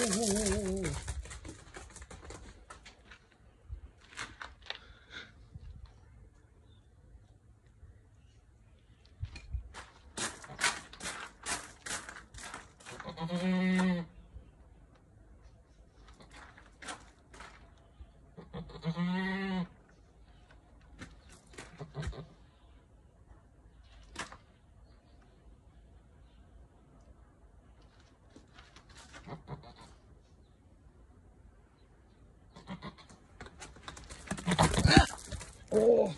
오오오오. おお